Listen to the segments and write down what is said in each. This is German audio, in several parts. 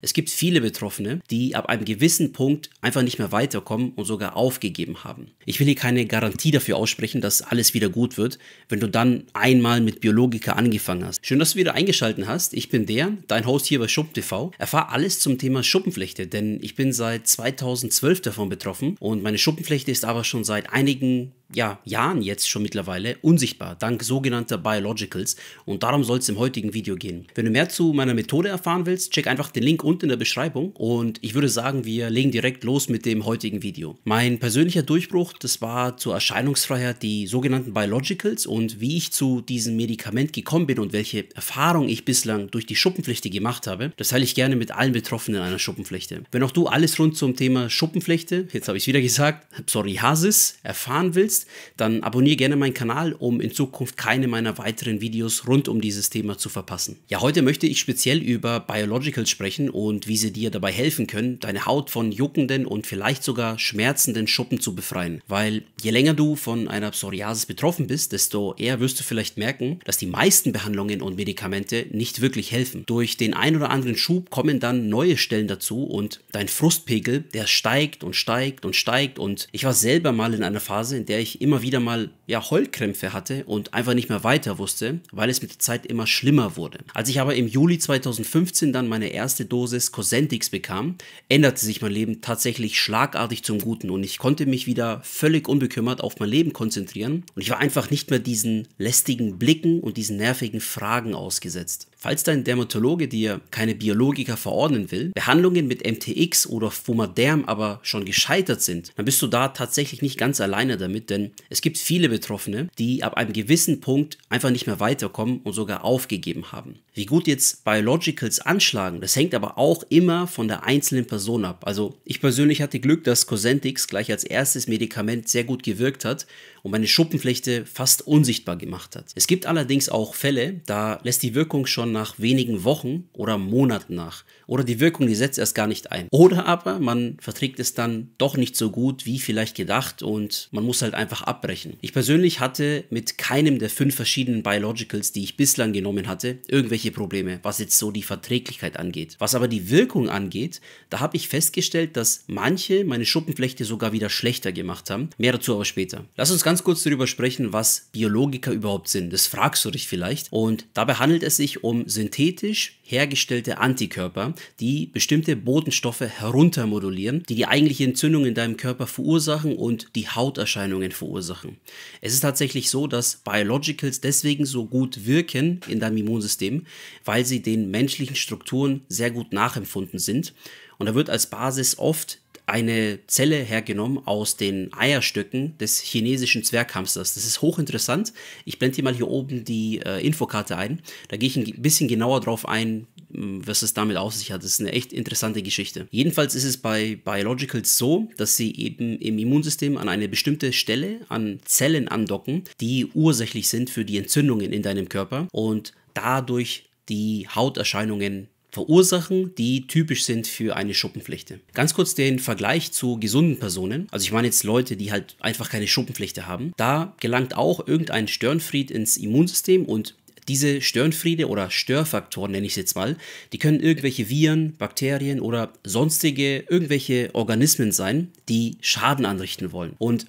Es gibt viele Betroffene, die ab einem gewissen Punkt einfach nicht mehr weiterkommen und sogar aufgegeben haben. Ich will hier keine Garantie dafür aussprechen, dass alles wieder gut wird, wenn du dann einmal mit Biologika angefangen hast. Schön, dass du wieder eingeschaltet hast. Ich bin der, dein Host hier bei SchuppenTV. Erfahr alles zum Thema Schuppenflechte, denn ich bin seit 2012 davon betroffen und meine Schuppenflechte ist aber schon seit einigen ja, Jahren jetzt schon mittlerweile unsichtbar, dank sogenannter Biologicals. Und darum soll es im heutigen Video gehen. Wenn du mehr zu meiner Methode erfahren willst, check einfach den Link unten in der Beschreibung. Und ich würde sagen, wir legen direkt los mit dem heutigen Video. Mein persönlicher Durchbruch, das war zur Erscheinungsfreiheit die sogenannten Biologicals und wie ich zu diesem Medikament gekommen bin und welche Erfahrung ich bislang durch die Schuppenflechte gemacht habe, das teile ich gerne mit allen Betroffenen einer Schuppenflechte. Wenn auch du alles rund zum Thema Schuppenflechte, jetzt habe ich es wieder gesagt, Psoriasis erfahren willst, willst, dann abonniere gerne meinen Kanal, um in Zukunft keine meiner weiteren Videos rund um dieses Thema zu verpassen. Ja, heute möchte ich speziell über Biologicals sprechen und wie sie dir dabei helfen können, deine Haut von juckenden und vielleicht sogar schmerzenden Schuppen zu befreien. Weil je länger du von einer Psoriasis betroffen bist, desto eher wirst du vielleicht merken, dass die meisten Behandlungen und Medikamente nicht wirklich helfen. Durch den ein oder anderen Schub kommen dann neue Stellen dazu und dein Frustpegel, der steigt und steigt und steigt und ich war selber mal in einer Phase, in der ich ich immer wieder mal ja, Heulkrämpfe hatte und einfach nicht mehr weiter wusste, weil es mit der Zeit immer schlimmer wurde. Als ich aber im Juli 2015 dann meine erste Dosis Cosentix bekam, änderte sich mein Leben tatsächlich schlagartig zum Guten und ich konnte mich wieder völlig unbekümmert auf mein Leben konzentrieren und ich war einfach nicht mehr diesen lästigen Blicken und diesen nervigen Fragen ausgesetzt. Falls dein Dermatologe dir keine Biologika verordnen will, Behandlungen mit MTX oder Fumaderm aber schon gescheitert sind, dann bist du da tatsächlich nicht ganz alleine damit, denn es gibt viele Betroffene, die ab einem gewissen Punkt einfach nicht mehr weiterkommen und sogar aufgegeben haben. Wie gut jetzt Biologicals anschlagen, das hängt aber auch immer von der einzelnen Person ab. Also ich persönlich hatte Glück, dass Cosentix gleich als erstes Medikament sehr gut gewirkt hat und meine Schuppenflechte fast unsichtbar gemacht hat. Es gibt allerdings auch Fälle, da lässt die Wirkung schon nach wenigen Wochen oder Monaten nach. Oder die Wirkung, die setzt erst gar nicht ein. Oder aber man verträgt es dann doch nicht so gut wie vielleicht gedacht und man muss halt einfach abbrechen. Ich persönlich hatte mit keinem der fünf verschiedenen Biologicals, die ich bislang genommen hatte, irgendwelche Probleme, was jetzt so die Verträglichkeit angeht. Was aber die Wirkung angeht, da habe ich festgestellt, dass manche meine Schuppenflechte sogar wieder schlechter gemacht haben. Mehr dazu aber später. Lass uns ganz kurz darüber sprechen, was Biologika überhaupt sind. Das fragst du dich vielleicht. Und dabei handelt es sich um synthetisch hergestellte Antikörper, die bestimmte Botenstoffe heruntermodulieren, die die eigentliche Entzündung in deinem Körper verursachen und die Hauterscheinungen verursachen. Es ist tatsächlich so, dass Biologicals deswegen so gut wirken in deinem Immunsystem, weil sie den menschlichen Strukturen sehr gut nachempfunden sind. Und da wird als Basis oft eine Zelle hergenommen aus den Eierstöcken des chinesischen Zwerghamsters. Das ist hochinteressant. Ich blende hier mal hier oben die äh, Infokarte ein. Da gehe ich ein bisschen genauer drauf ein, was es damit auf sich hat. Das ist eine echt interessante Geschichte. Jedenfalls ist es bei Biologicals so, dass sie eben im Immunsystem an eine bestimmte Stelle an Zellen andocken, die ursächlich sind für die Entzündungen in deinem Körper und dadurch die Hauterscheinungen verursachen, die typisch sind für eine Schuppenflechte. Ganz kurz den Vergleich zu gesunden Personen. Also ich meine jetzt Leute, die halt einfach keine Schuppenflechte haben. Da gelangt auch irgendein Störenfried ins Immunsystem und diese Störenfriede oder Störfaktoren nenne ich es jetzt mal, die können irgendwelche Viren, Bakterien oder sonstige irgendwelche Organismen sein, die Schaden anrichten wollen. Und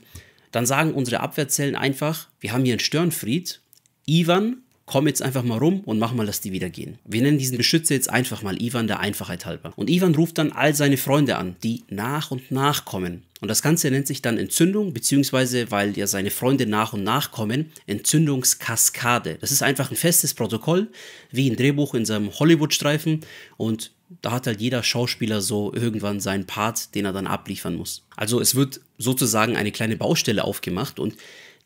dann sagen unsere Abwehrzellen einfach, wir haben hier einen Störenfried, Ivan komm jetzt einfach mal rum und mach mal, dass die wieder gehen. Wir nennen diesen Beschützer jetzt einfach mal Ivan der Einfachheit halber. Und Ivan ruft dann all seine Freunde an, die nach und nach kommen. Und das Ganze nennt sich dann Entzündung, beziehungsweise weil ja seine Freunde nach und nach kommen, Entzündungskaskade. Das ist einfach ein festes Protokoll, wie ein Drehbuch in seinem Hollywood-Streifen. Und da hat halt jeder Schauspieler so irgendwann seinen Part, den er dann abliefern muss. Also es wird sozusagen eine kleine Baustelle aufgemacht und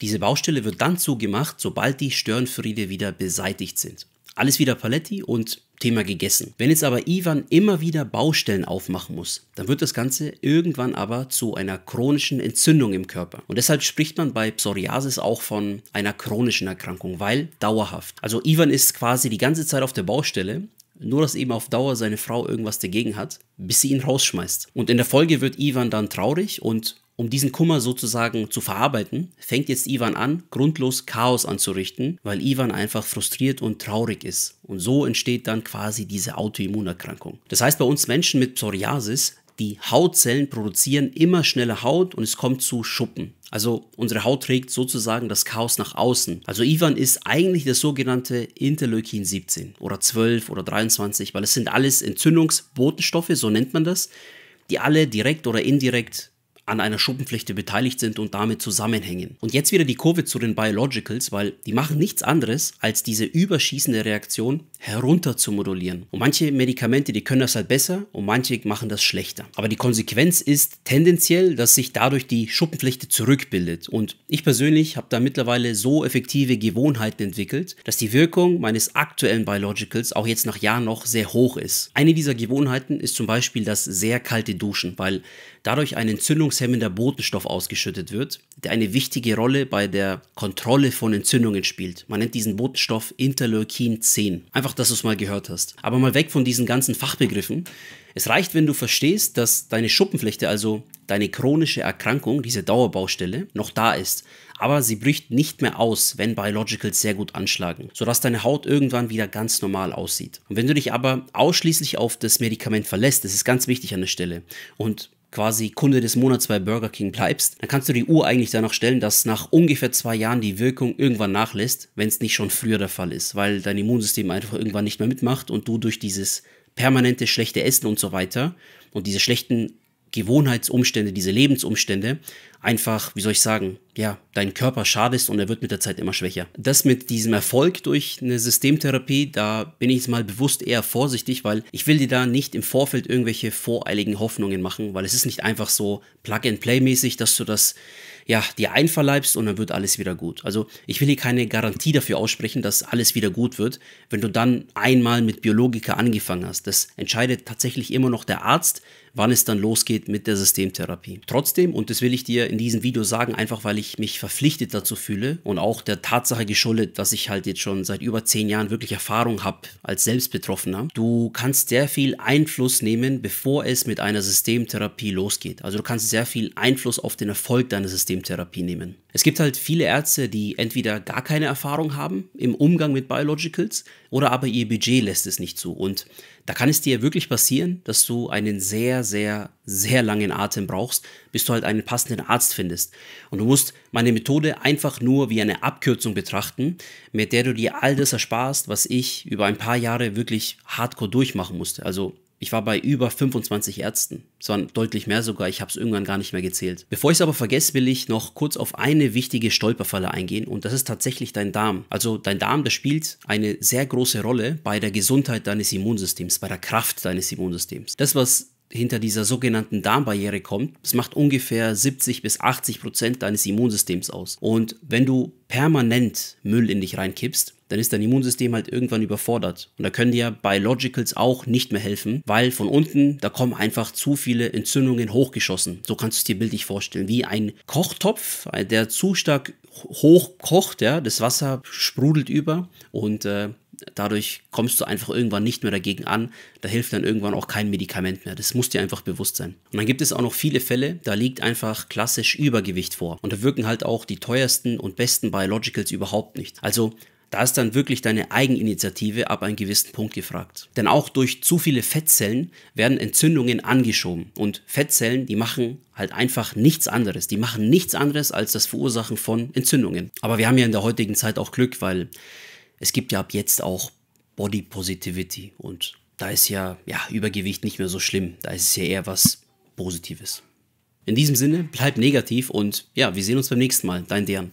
diese Baustelle wird dann zugemacht, sobald die Störenfriede wieder beseitigt sind. Alles wieder Paletti und Thema gegessen. Wenn jetzt aber Ivan immer wieder Baustellen aufmachen muss, dann wird das Ganze irgendwann aber zu einer chronischen Entzündung im Körper. Und deshalb spricht man bei Psoriasis auch von einer chronischen Erkrankung, weil dauerhaft. Also Ivan ist quasi die ganze Zeit auf der Baustelle nur dass eben auf Dauer seine Frau irgendwas dagegen hat, bis sie ihn rausschmeißt. Und in der Folge wird Ivan dann traurig und um diesen Kummer sozusagen zu verarbeiten, fängt jetzt Ivan an, grundlos Chaos anzurichten, weil Ivan einfach frustriert und traurig ist. Und so entsteht dann quasi diese Autoimmunerkrankung. Das heißt, bei uns Menschen mit Psoriasis, die Hautzellen produzieren immer schneller Haut und es kommt zu Schuppen. Also unsere Haut trägt sozusagen das Chaos nach außen. Also Ivan ist eigentlich das sogenannte Interleukin 17 oder 12 oder 23, weil es sind alles Entzündungsbotenstoffe, so nennt man das, die alle direkt oder indirekt an einer Schuppenflechte beteiligt sind und damit zusammenhängen. Und jetzt wieder die Kurve zu den Biologicals, weil die machen nichts anderes, als diese überschießende Reaktion herunter zu modulieren. Und manche Medikamente, die können das halt besser und manche machen das schlechter. Aber die Konsequenz ist tendenziell, dass sich dadurch die Schuppenflechte zurückbildet. Und ich persönlich habe da mittlerweile so effektive Gewohnheiten entwickelt, dass die Wirkung meines aktuellen Biologicals auch jetzt nach Jahren noch sehr hoch ist. Eine dieser Gewohnheiten ist zum Beispiel das sehr kalte Duschen, weil dadurch ein entzündungshemmender Botenstoff ausgeschüttet wird, der eine wichtige Rolle bei der Kontrolle von Entzündungen spielt. Man nennt diesen Botenstoff Interleukin 10. Einfach, dass du es mal gehört hast. Aber mal weg von diesen ganzen Fachbegriffen. Es reicht, wenn du verstehst, dass deine Schuppenflechte, also deine chronische Erkrankung, diese Dauerbaustelle, noch da ist. Aber sie bricht nicht mehr aus, wenn Biologicals sehr gut anschlagen, sodass deine Haut irgendwann wieder ganz normal aussieht. Und wenn du dich aber ausschließlich auf das Medikament verlässt, das ist ganz wichtig an der Stelle, und quasi Kunde des Monats bei Burger King bleibst, dann kannst du die Uhr eigentlich danach stellen, dass nach ungefähr zwei Jahren die Wirkung irgendwann nachlässt, wenn es nicht schon früher der Fall ist, weil dein Immunsystem einfach irgendwann nicht mehr mitmacht und du durch dieses permanente schlechte Essen und so weiter und diese schlechten Gewohnheitsumstände, diese Lebensumstände einfach, wie soll ich sagen, ja, deinen Körper schadest und er wird mit der Zeit immer schwächer. Das mit diesem Erfolg durch eine Systemtherapie, da bin ich jetzt mal bewusst eher vorsichtig, weil ich will dir da nicht im Vorfeld irgendwelche voreiligen Hoffnungen machen, weil es ist nicht einfach so Plug-and-Play-mäßig, dass du das ja, dir einverleibst und dann wird alles wieder gut. Also ich will hier keine Garantie dafür aussprechen, dass alles wieder gut wird, wenn du dann einmal mit Biologika angefangen hast. Das entscheidet tatsächlich immer noch der Arzt, wann es dann losgeht mit der Systemtherapie. Trotzdem, und das will ich dir in diesem Video sagen, einfach weil ich mich verpflichtet dazu fühle und auch der Tatsache geschuldet, dass ich halt jetzt schon seit über zehn Jahren wirklich Erfahrung habe als Selbstbetroffener. Du kannst sehr viel Einfluss nehmen, bevor es mit einer Systemtherapie losgeht. Also du kannst sehr viel Einfluss auf den Erfolg deiner Systemtherapie nehmen. Es gibt halt viele Ärzte, die entweder gar keine Erfahrung haben im Umgang mit Biologicals oder aber ihr Budget lässt es nicht zu. Und da kann es dir wirklich passieren, dass du einen sehr, sehr, sehr langen Atem brauchst, bis du halt einen passenden Arzt findest. Und du musst meine Methode einfach nur wie eine Abkürzung betrachten, mit der du dir all das ersparst, was ich über ein paar Jahre wirklich hardcore durchmachen musste. Also ich war bei über 25 Ärzten. Es waren deutlich mehr sogar, ich habe es irgendwann gar nicht mehr gezählt. Bevor ich es aber vergesse, will ich noch kurz auf eine wichtige Stolperfalle eingehen und das ist tatsächlich dein Darm. Also dein Darm, der spielt eine sehr große Rolle bei der Gesundheit deines Immunsystems, bei der Kraft deines Immunsystems. Das, was hinter dieser sogenannten Darmbarriere kommt, das macht ungefähr 70 bis 80 Prozent deines Immunsystems aus. Und wenn du permanent Müll in dich reinkippst, dann ist dein Immunsystem halt irgendwann überfordert. Und da können dir Biologicals auch nicht mehr helfen, weil von unten, da kommen einfach zu viele Entzündungen hochgeschossen. So kannst du es dir bildlich vorstellen. Wie ein Kochtopf, der zu stark hoch kocht, ja, das Wasser sprudelt über und äh, dadurch kommst du einfach irgendwann nicht mehr dagegen an. Da hilft dann irgendwann auch kein Medikament mehr. Das muss dir einfach bewusst sein. Und dann gibt es auch noch viele Fälle, da liegt einfach klassisch Übergewicht vor. Und da wirken halt auch die teuersten und besten Biologicals überhaupt nicht. Also da ist dann wirklich deine Eigeninitiative ab einem gewissen Punkt gefragt. Denn auch durch zu viele Fettzellen werden Entzündungen angeschoben. Und Fettzellen, die machen halt einfach nichts anderes. Die machen nichts anderes als das Verursachen von Entzündungen. Aber wir haben ja in der heutigen Zeit auch Glück, weil es gibt ja ab jetzt auch Body Positivity. Und da ist ja, ja Übergewicht nicht mehr so schlimm. Da ist es ja eher was Positives. In diesem Sinne, bleib negativ und ja, wir sehen uns beim nächsten Mal. Dein Dern.